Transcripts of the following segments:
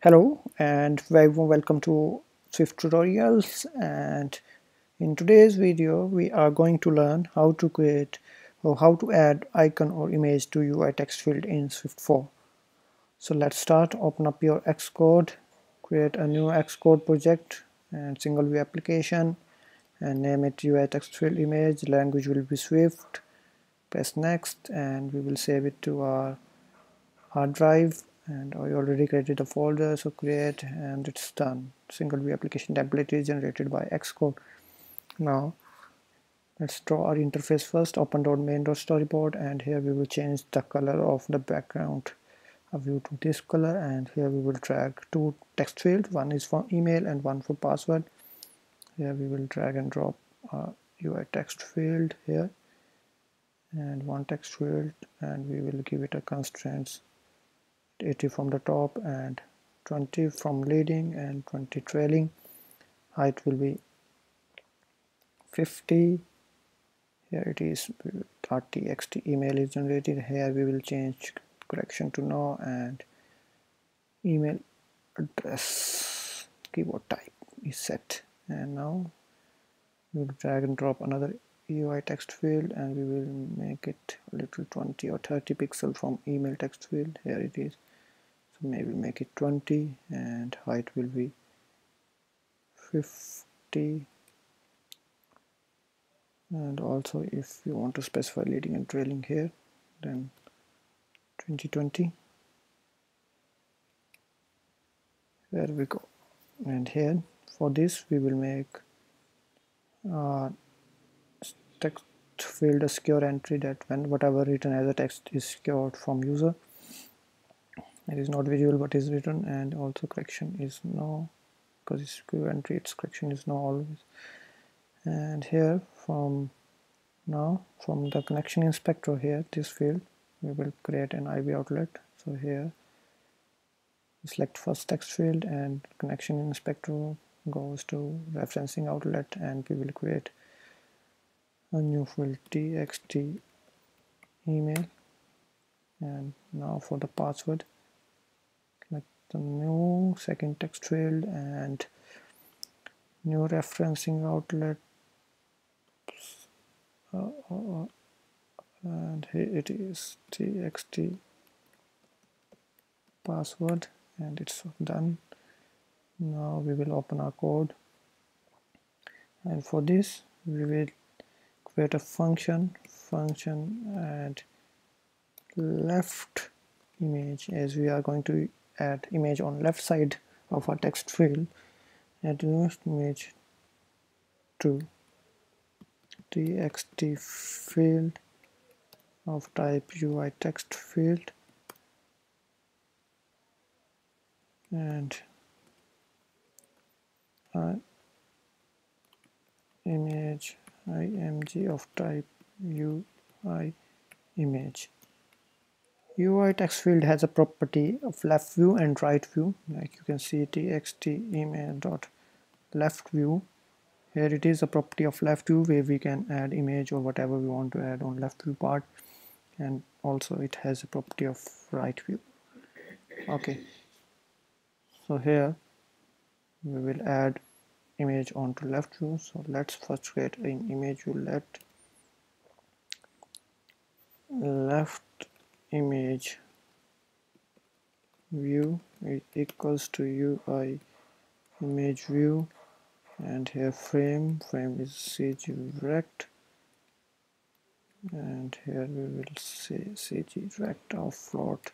Hello and very warm welcome to Swift tutorials. And in today's video we are going to learn how to create or how to add icon or image to UI text field in Swift 4. So let's start. Open up your Xcode create a new Xcode project and single view application and name it UI text field image. Language will be Swift. Press next and we will save it to our hard drive and I already created a folder so create and it's done. Single view application template is generated by Xcode. Now let's draw our interface first open main storyboard and here we will change the color of the background view to this color and here we will drag two text fields. One is for email and one for password. Here we will drag and drop a UI text field here and one text field and we will give it a constraints 80 from the top and 20 from leading and 20 trailing. Height will be 50 here it is rtxt email is generated. Here we will change correction to no and email address keyboard type is set. And now we will drag and drop another UI text field and we will make it a little 20 or 30 pixel from email text field. Here it is. So maybe make it 20 and height will be 50 and also if you want to specify leading and trailing here then 2020 there we go. And here for this we will make uh, text field a secure entry that when whatever written as a text is secured from user it is not visible but is written and also correction is no because it's secure entry its correction is no always. And here from now from the connection inspector here this field we will create an IB outlet. So here select first text field and connection inspector goes to referencing outlet and we will create a new field txt email. And now for the password. Select the new second text field and new referencing outlet. Uh, and here it is txt password. And it's done. Now we will open our code. And for this we will create a function function and left image as we are going to add image on left side of our text field. Add newest image to txt field of type UI text field and uh, image img of type UI image. UI text field has a property of left view and right view. Like you can see txt image dot left view. Here it is a property of left view where we can add image or whatever we want to add on left view part. And also it has a property of right view. Okay. So here we will add image onto left view. So let's first create an image. View let left image view equals to UI image view. And here frame frame is CG rect and here we will say CG rect of float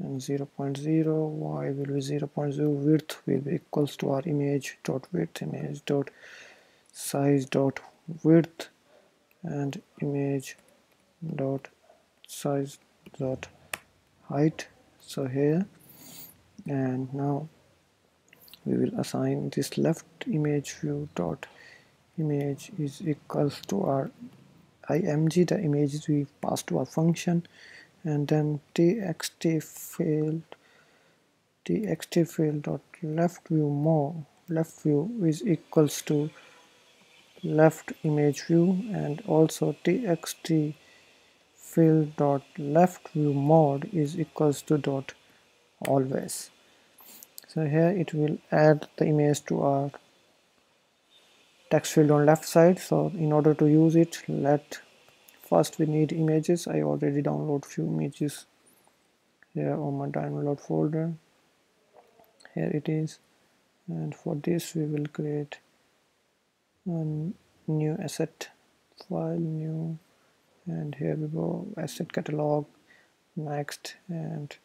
and 0 0.0 y will be 0 0.0 width will be equals to our image dot width image dot size dot width and image dot size dot height. So here and now we will assign this left image view dot image is equals to our img the images we passed to our function and then txt field txt field dot left view more left view is equals to left image view and also txt field dot left view mode is equals to dot always. So here it will add the image to our text field on left side. So in order to use it let first we need images. I already download few images here on my download folder. Here it is. And for this we will create a new asset file new and here we go. Asset catalog next and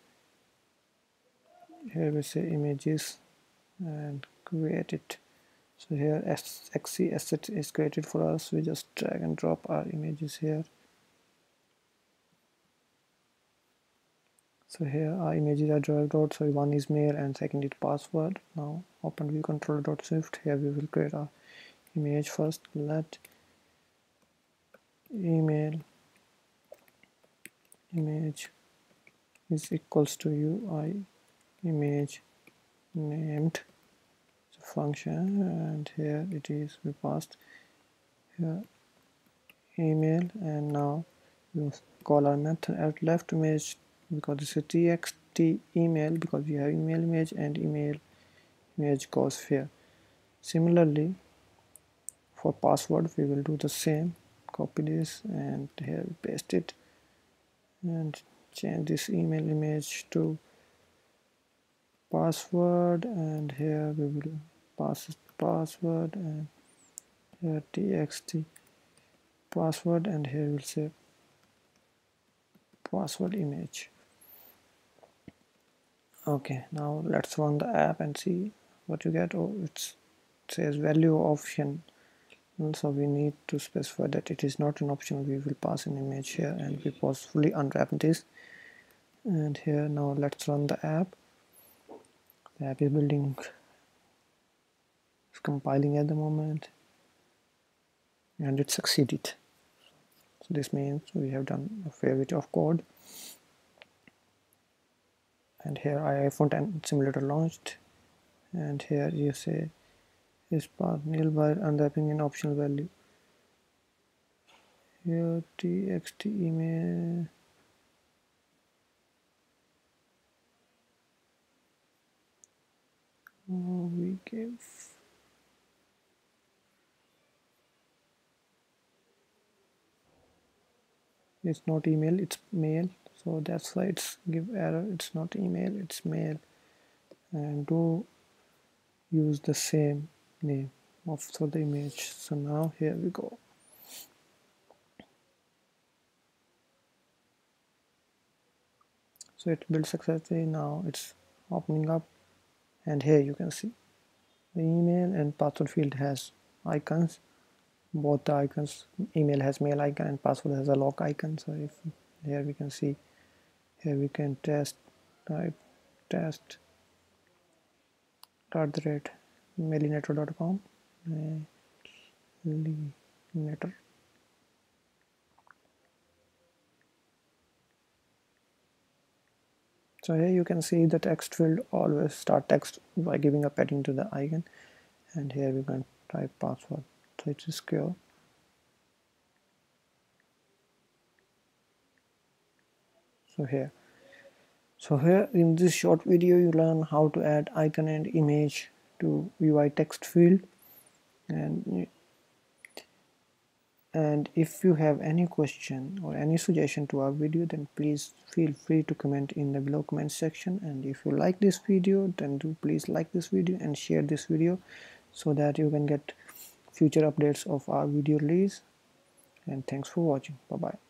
here we say images and create it so here xc asset is created for us. We just drag and drop our images here. So here our images are dragged out so one is mail and second is password. Now open view controller.swift here we will create our image first. Let email image is equals to ui image named function and here it is. We passed here email and now we call our method at left image because this is txt email because we have email image and email image goes here. Similarly for password we will do the same. Copy this and here paste it and change this email image to password and here we will pass password and here txt password and here we'll say password image. Okay now let's run the app and see what you get. Oh it says value option. So we need to specify that it is not an option. We will pass an image here and we possibly unwrap this. And here now let's run the app. The app is building it's compiling at the moment. And it succeeded. So this means we have done a fair bit of code. And here I iPhone 10 simulator launched. And here you say is path nil by unwrapping an optional value. Here txt email. Oh, we give it's not email it's mail. So that's why it's give error. It's not email it's mail. And do use the same name of the image. So now here we go. So it built successfully. Now it's opening up. And here you can see the email and password field has icons both the icons email has mail icon and password has a lock icon. So if here we can see here we can test type test dot the rate mailinator.com mailinator so here you can see the text field always start text by giving a padding to the icon. And here we can type password is secure so here. So here in this short video you learn how to add icon and image to UI text field. And and if you have any question or any suggestion to our video then please feel free to comment in the below comment section. And if you like this video then do please like this video and share this video so that you can get future updates of our video release. And thanks for watching. Bye bye